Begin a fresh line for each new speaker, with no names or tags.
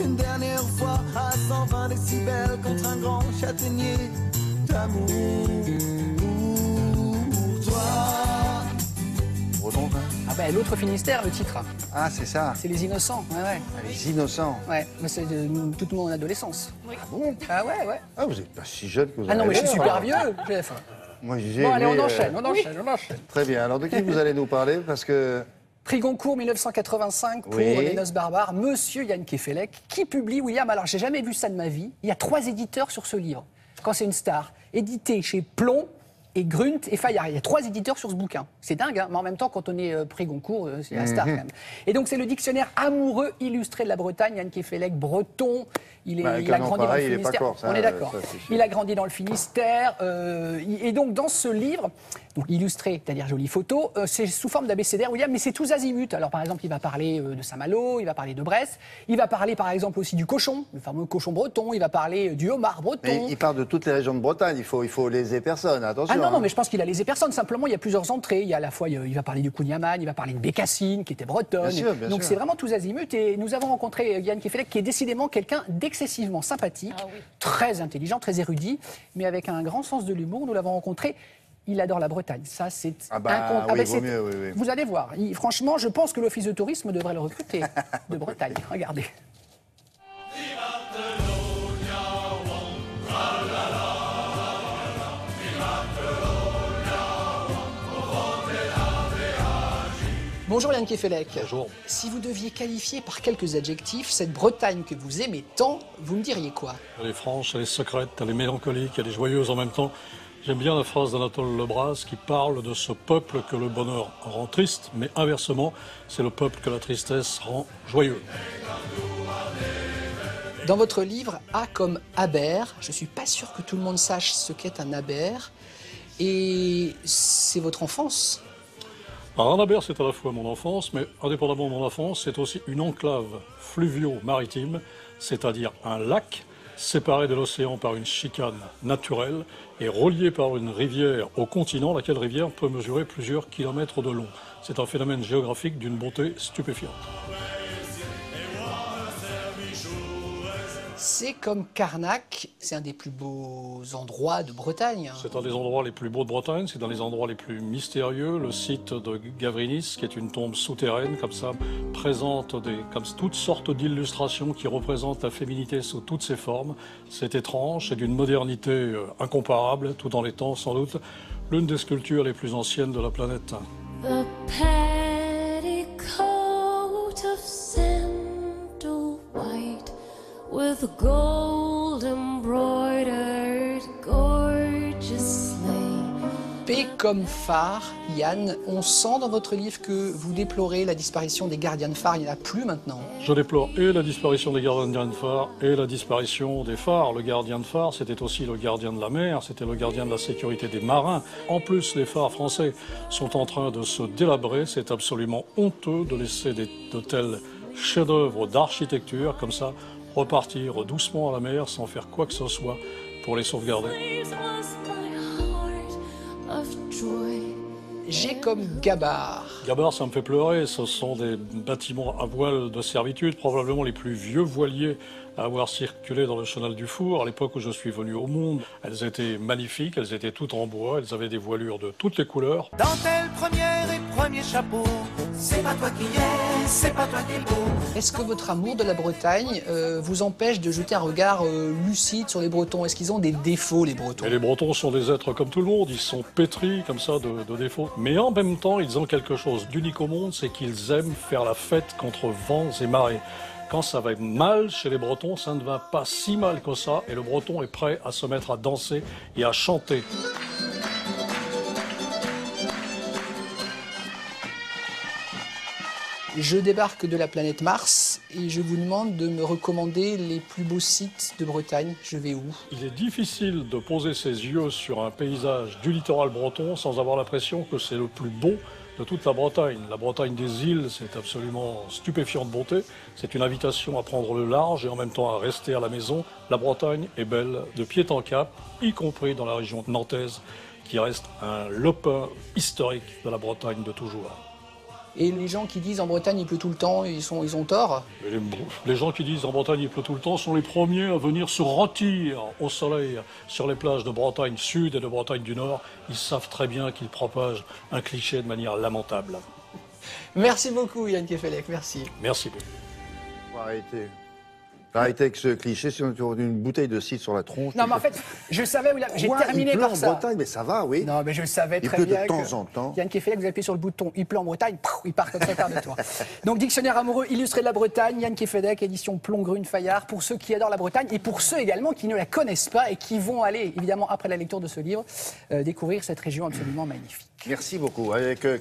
une dernière fois à 120 décibels contre un grand châtaignier d'amour pour toi.
Ah ben, l'autre Finistère, le titre.
Ah, c'est ça.
C'est Les Innocents. Ouais, ouais.
Ah, Les innocents.
Ouais, mais c'est de toute mon adolescence.
Ah bon?
Ah ouais, ouais.
Ah, vous n'êtes pas si jeune que vous
Ah non, mais je suis super
l'air.
vieux, chef.
Moi, j'ai
Bon, allez, on
euh,
enchaîne, on enchaîne, on enchaîne.
Très bien. Alors, de qui vous allez nous parler? Parce que.
Prix Goncourt 1985 pour
Oui.
Les Noces Barbares, Monsieur Yann Kefelec, qui publie William. Alors, j'ai jamais vu ça de ma vie. Il y a trois éditeurs sur ce livre, quand c'est une star. Édité chez Plomb et Grunt et Fayard. Il y a trois éditeurs sur ce bouquin. C'est dingue, hein mais en même temps, quand on est euh, prix Goncourt, euh, c'est la star
Mhm.
quand même. Et donc, c'est le dictionnaire amoureux illustré de la Bretagne. Yann Kefelec, breton. Il, est,
Bah,
il a grandi
pareil,
dans le Finistère.
corse,
on
hein,
est d'accord. Il a grandi dans le Finistère. euh, et donc, dans ce livre, donc illustré, c'est-à-dire jolie photo, euh, c'est sous forme d'abécédaire, William, mais c'est tous azimuts. Alors, par exemple, il va parler euh, de Saint-Malo, il va parler de Brest, il va parler, par exemple, aussi du cochon, le fameux cochon breton, il va parler euh, du homard breton.
Mais il parle de toutes les régions de Bretagne. Il faut, il faut léser personne. Attention.
Ah non,
hein.
non, mais je pense qu'il a lésé personne. Simplement, il y a plusieurs entrées. Il y a à la fois, il il va parler du Kouniaman, il va parler de Bécassine, qui était bretonne.
Bien sûr, bien
Donc c'est vraiment tous azimuts. Et nous avons rencontré Yann Kefelec, qui est décidément quelqu'un d'excessivement sympathique, très intelligent, très érudit, mais avec un grand sens de l'humour. Nous l'avons rencontré. Il adore la Bretagne. Ça, c'est
Ah bah,
incont-
oui, vaut
c'est-
mieux, oui, oui.
Vous allez voir. Il- franchement, je pense que l'Office de tourisme devrait le recruter de Bretagne. Regardez. Bonjour Yann Kefelec.
Bonjour.
Si vous deviez qualifier par quelques adjectifs cette Bretagne que vous aimez tant, vous me diriez quoi?
Elle est franche, elle est secrète, elle est mélancolique, elle est joyeuse en même temps. J'aime bien la phrase d'Anatole Lebras qui parle de ce peuple que le bonheur rend triste, mais inversement, c'est le peuple que la tristesse rend joyeux.
Dans votre livre A comme Aber, je suis pas sûr que tout le monde sache ce qu'est un Aber. Et c'est votre enfance.
Alors, Annabert, c'est à la fois mon enfance, mais indépendamment de mon enfance, c'est aussi une enclave fluvio-maritime, c'est-à-dire un lac séparé de l'océan par une chicane naturelle et relié par une rivière au continent, laquelle rivière peut mesurer plusieurs kilomètres de long. C'est un phénomène géographique d'une beauté stupéfiante.
C'est comme Carnac, c'est un des plus beaux endroits de Bretagne.
C'est un des endroits les plus beaux de Bretagne, c'est dans les endroits les plus mystérieux. Le site de Gavrinis, qui est une tombe souterraine, comme ça, présente des, comme toutes sortes d'illustrations qui représentent la féminité sous toutes ses formes. C'est étrange, c'est d'une modernité euh, incomparable, tout en étant sans doute l'une des sculptures les plus anciennes de la planète.
The with gold embroidered gorgeously.
P comme phare, Yann, on sent dans votre livre que vous déplorez la disparition des gardiens de phare. Il n'y en a plus maintenant.
Je déplore et la disparition des gardiens de phare et la disparition des phares. Le gardien de phare, c'était aussi le gardien de la mer, c'était le gardien de la sécurité des marins. En plus, les phares français sont en train de se délabrer. C'est absolument honteux de laisser des- de tels chefs-d'œuvre d'architecture comme ça repartir doucement à la mer sans faire quoi que ce soit pour les sauvegarder.
G comme Gabar.
Gabar, ça me fait pleurer. Ce sont des bâtiments à voile de servitude, probablement les plus vieux voiliers à avoir circulé dans le chenal du Four. À l'époque où je suis venu au monde, elles étaient magnifiques, elles étaient toutes en bois, elles avaient des voilures de toutes les couleurs.
Dentelle première et premier chapeau. C'est pas toi qui es, c'est pas toi qui es beau.
Est-ce que votre amour de la Bretagne euh, vous empêche de jeter un regard euh, lucide sur les Bretons? Est-ce qu'ils ont des défauts, les Bretons?
Et les Bretons sont des êtres comme tout le monde, ils sont pétris comme ça de, de défauts. Mais en même temps, ils ont quelque chose d'unique au monde, c'est qu'ils aiment faire la fête contre vents et marées. Quand ça va mal chez les Bretons, ça ne va pas si mal que ça, et le Breton est prêt à se mettre à danser et à chanter.
Je débarque de la planète Mars et je vous demande de me recommander les plus beaux sites de Bretagne. Je vais où?
Il est difficile de poser ses yeux sur un paysage du littoral breton sans avoir l'impression que c'est le plus beau de toute la Bretagne. La Bretagne des îles, c'est absolument stupéfiant de beauté. C'est une invitation à prendre le large et en même temps à rester à la maison. La Bretagne est belle de pied en cap, y compris dans la région nantaise, qui reste un lopin historique de la Bretagne de toujours.
Et les gens qui disent en Bretagne il pleut tout le temps, ils, sont, ils ont tort.
Les gens qui disent en Bretagne il pleut tout le temps sont les premiers à venir se rôtir au soleil sur les plages de Bretagne Sud et de Bretagne du Nord. Ils savent très bien qu'ils propagent un cliché de manière lamentable.
Merci beaucoup Yann Kefelec, merci.
Merci beaucoup.
Arrêter avec ce cliché, tu auras une bouteille de cidre sur la tronche.
Non mais en fait, je savais où il a- J'ai terminé
il pleut
par
en
ça.
Bretagne, mais ça va, oui.
Non mais je savais
Il
très
pleut de
bien
temps
que-
en temps.
Yann Kefelec, vous appuyez sur le bouton, il pleut en Bretagne, pouf, il part comme ça quart de tour. Donc dictionnaire amoureux illustré de la Bretagne, Yann Kefelec, édition Plomb-Grune Fayard, pour ceux qui adorent la Bretagne et pour ceux également qui ne la connaissent pas et qui vont aller, évidemment, après la lecture de ce livre, euh, découvrir cette région absolument magnifique.
Merci beaucoup. Avec euh,